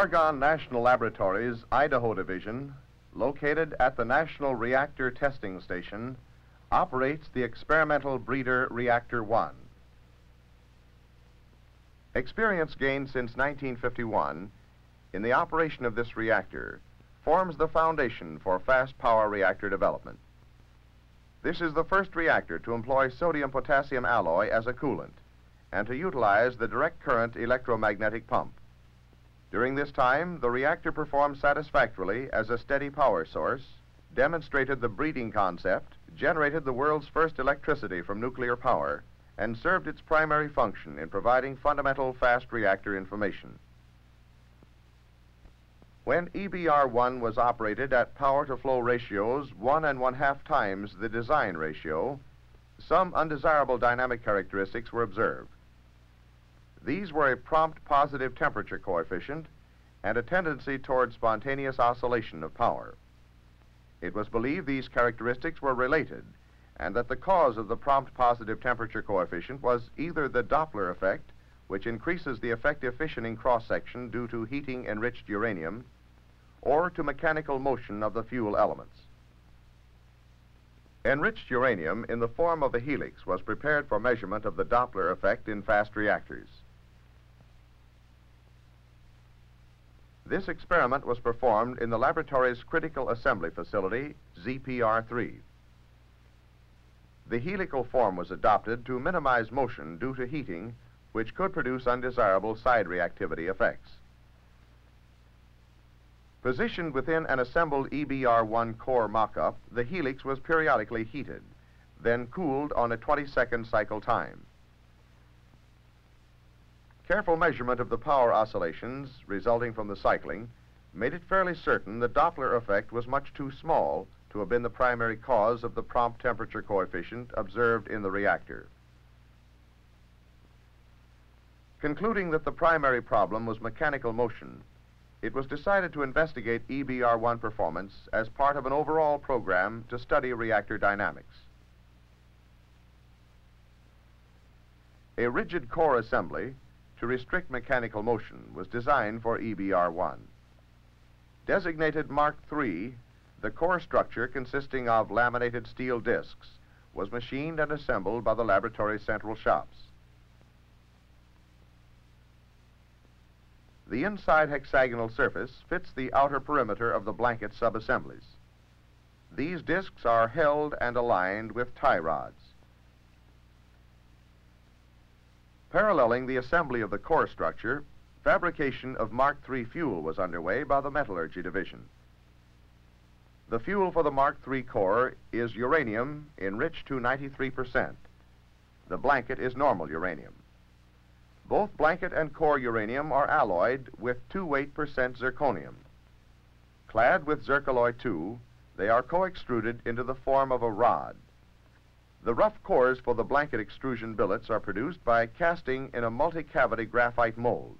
Argonne National Laboratories, Idaho Division, located at the National Reactor Testing Station, operates the experimental breeder Reactor 1. Experience gained since 1951 in the operation of this reactor forms the foundation for fast power reactor development. This is the first reactor to employ sodium-potassium alloy as a coolant and to utilize the direct current electromagnetic pump. During this time, the reactor performed satisfactorily as a steady power source, demonstrated the breeding concept, generated the world's first electricity from nuclear power, and served its primary function in providing fundamental fast reactor information. When EBR-1 was operated at power-to-flow ratios one and one-half times the design ratio, some undesirable dynamic characteristics were observed. These were a prompt positive temperature coefficient and a tendency toward spontaneous oscillation of power. It was believed these characteristics were related and that the cause of the prompt positive temperature coefficient was either the Doppler effect, which increases the effective fissioning cross-section due to heating enriched uranium, or to mechanical motion of the fuel elements. Enriched uranium in the form of a helix was prepared for measurement of the Doppler effect in fast reactors. This experiment was performed in the laboratory's critical assembly facility, ZPR-3. The helical form was adopted to minimize motion due to heating, which could produce undesirable side reactivity effects. Positioned within an assembled EBR-1 core mock-up, the helix was periodically heated, then cooled on a 20-second cycle time. Careful measurement of the power oscillations resulting from the cycling made it fairly certain the Doppler effect was much too small to have been the primary cause of the prompt temperature coefficient observed in the reactor. Concluding that the primary problem was mechanical motion, it was decided to investigate EBR-1 performance as part of an overall program to study reactor dynamics. A rigid core assembly to restrict mechanical motion was designed for EBR-1. Designated Mark III the core structure, consisting of laminated steel discs, was machined and assembled by the laboratory's central shops. The inside hexagonal surface fits the outer perimeter of the blanket subassemblies. These discs are held and aligned with tie rods. Paralleling the assembly of the core structure, fabrication of Mark III fuel was underway by the Metallurgy Division. The fuel for the Mark III core is uranium enriched to 93%. The blanket is normal uranium. Both blanket and core uranium are alloyed with 2 weight percent zirconium. Clad with zircaloy 2, they are co-extruded into the form of a rod. The rough cores for the blanket extrusion billets are produced by casting in a multi-cavity graphite mold.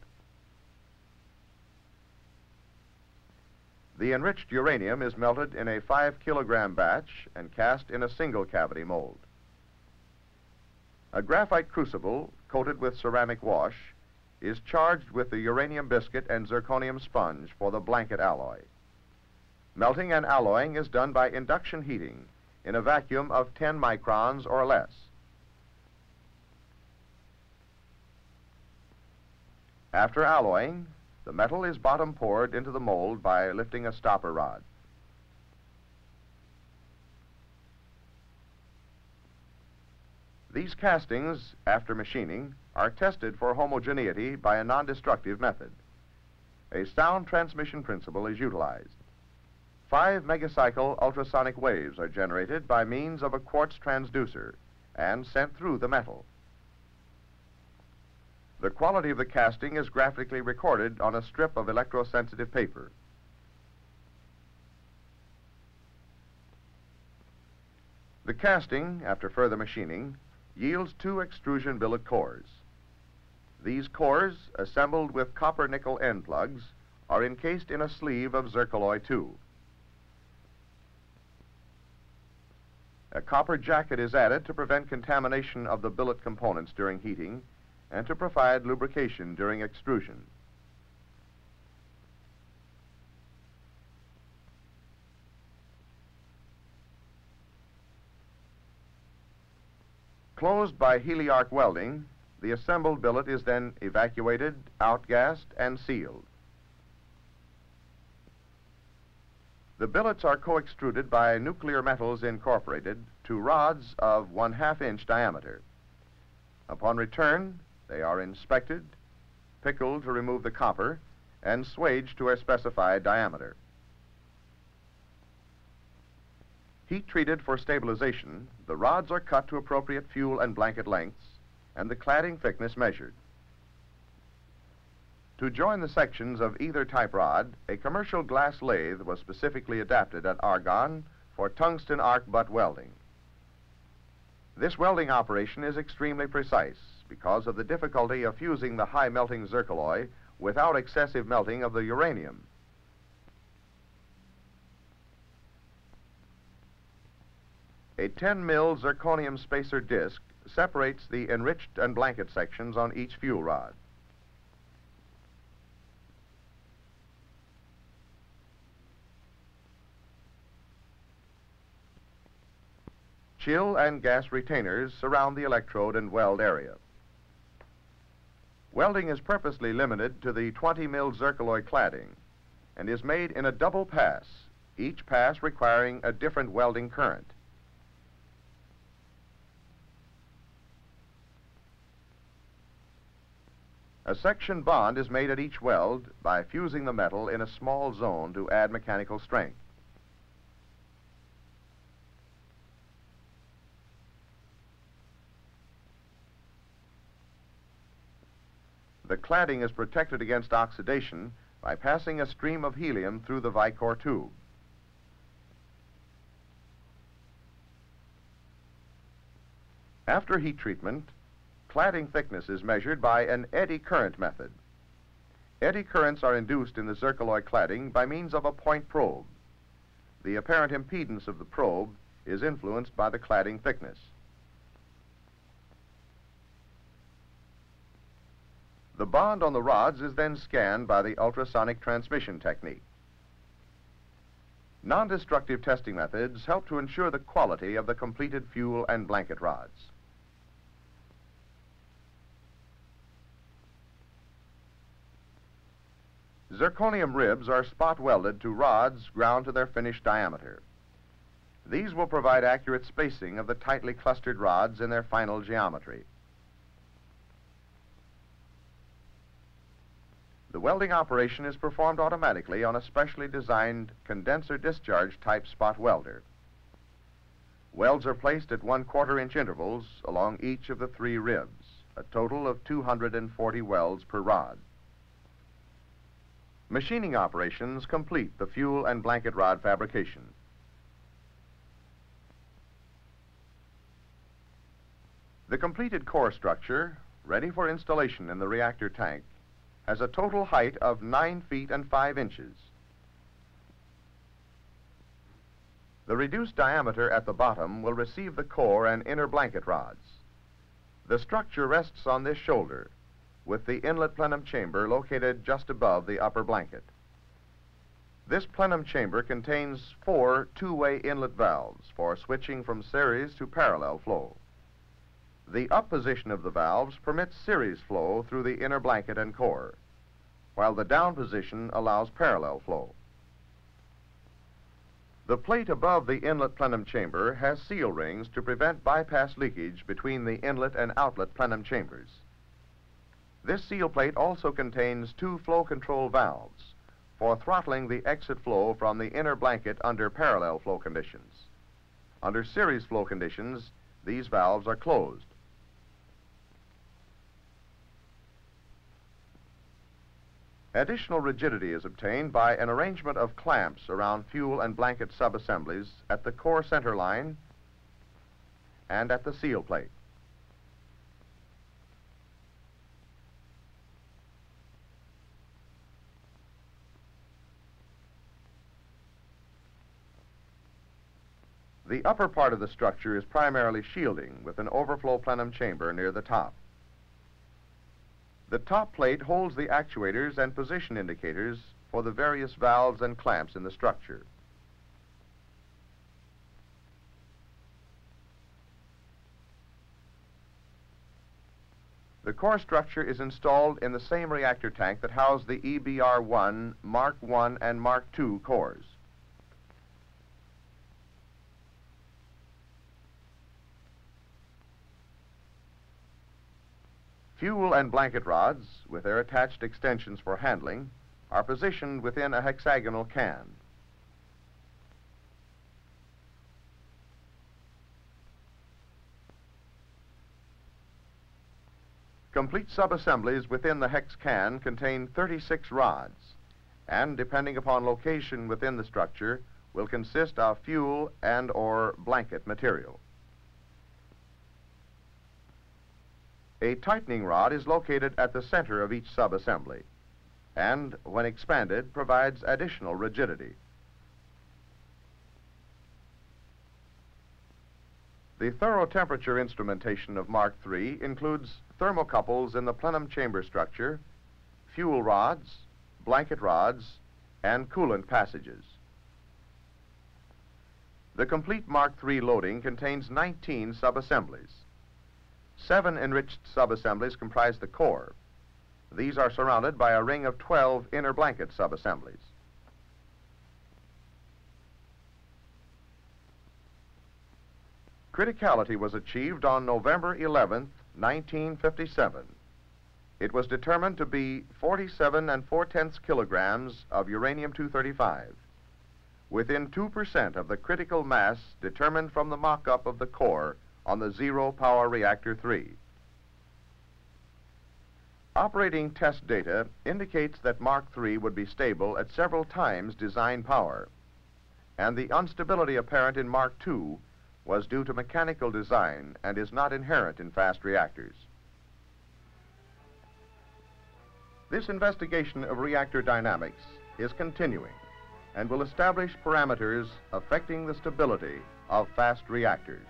The enriched uranium is melted in a 5 kilogram batch and cast in a single cavity mold. A graphite crucible coated with ceramic wash is charged with the uranium biscuit and zirconium sponge for the blanket alloy. Melting and alloying is done by induction heating in a vacuum of 10 microns or less. After alloying, the metal is bottom poured into the mold by lifting a stopper rod. These castings, after machining, are tested for homogeneity by a non-destructive method. A sound transmission principle is utilized. Five megacycle ultrasonic waves are generated by means of a quartz transducer and sent through the metal. The quality of the casting is graphically recorded on a strip of electrosensitive paper. The casting, after further machining, yields two extrusion billet cores. These cores, assembled with copper nickel end plugs, are encased in a sleeve of zircaloy 2. A copper jacket is added to prevent contamination of the billet components during heating and to provide lubrication during extrusion. Closed by heliarc welding, the assembled billet is then evacuated, outgassed, and sealed. The billets are co-extruded by Nuclear Metals Incorporated to rods of one half inch diameter. Upon return, they are inspected, pickled to remove the copper, and swaged to a specified diameter. Heat treated for stabilization, the rods are cut to appropriate fuel and blanket lengths and the cladding thickness measured. To join the sections of either type rod, a commercial glass lathe was specifically adapted at Argonne for tungsten arc butt welding. This welding operation is extremely precise because of the difficulty of fusing the high melting zircaloy without excessive melting of the uranium. A 10 mil zirconium spacer disc separates the enriched and blanket sections on each fuel rod. Chill and gas retainers surround the electrode and weld area. Welding is purposely limited to the 20 mil zircaloy cladding and is made in a double pass, each pass requiring a different welding current. A section bond is made at each weld by fusing the metal in a small zone to add mechanical strength. The cladding is protected against oxidation by passing a stream of helium through the Vycor tube. After heat treatment, Cladding thickness is measured by an eddy current method. Eddy currents are induced in the zircaloy cladding by means of a point probe. The apparent impedance of the probe is influenced by the cladding thickness. The bond on the rods is then scanned by the ultrasonic transmission technique. Non-destructive testing methods help to ensure the quality of the completed fuel and blanket rods. Zirconium ribs are spot welded to rods ground to their finished diameter. These will provide accurate spacing of the tightly clustered rods in their final geometry. The welding operation is performed automatically on a specially designed condenser discharge type spot welder. Welds are placed at one quarter inch intervals along each of the three ribs, a total of 240 welds per rod. Machining operations complete the fuel and blanket rod fabrication. The completed core structure, ready for installation in the reactor tank, has a total height of 9 feet and 5 inches. The reduced diameter at the bottom will receive the core and inner blanket rods. The structure rests on this shoulder, with the inlet plenum chamber located just above the upper blanket. This plenum chamber contains four two-way inlet valves for switching from series to parallel flow. The up position of the valves permits series flow through the inner blanket and core, while the down position allows parallel flow. The plate above the inlet plenum chamber has seal rings to prevent bypass leakage between the inlet and outlet plenum chambers. This seal plate also contains two flow control valves for throttling the exit flow from the inner blanket under parallel flow conditions. Under series flow conditions, these valves are closed. Additional rigidity is obtained by an arrangement of clamps around fuel and blanket subassemblies at the core center line and at the seal plate. The upper part of the structure is primarily shielding with an overflow plenum chamber near the top. The top plate holds the actuators and position indicators for the various valves and clamps in the structure. The core structure is installed in the same reactor tank that housed the EBR-1, Mark I, and Mark II cores. Fuel and blanket rods, with their attached extensions for handling, are positioned within a hexagonal can. Complete subassemblies within the hex can contain 36 rods, and depending upon location within the structure, will consist of fuel and or blanket material. A tightening rod is located at the center of each subassembly and, when expanded, provides additional rigidity. The thorough temperature instrumentation of Mark III includes thermocouples in the plenum chamber structure, fuel rods, blanket rods, and coolant passages. The complete Mark III loading contains 19 subassemblies. Seven enriched subassemblies comprise the core. These are surrounded by a ring of 12 inner blanket subassemblies. Criticality was achieved on November 11, 1957. It was determined to be 47 and 4 tenths kilograms of uranium-235, within 2% of the critical mass determined from the mock-up of the core on the Zero Power Reactor 3. Operating test data indicates that Mark III would be stable at several times design power, and the instability apparent in Mark II was due to mechanical design and is not inherent in fast reactors. This investigation of reactor dynamics is continuing and will establish parameters affecting the stability of fast reactors.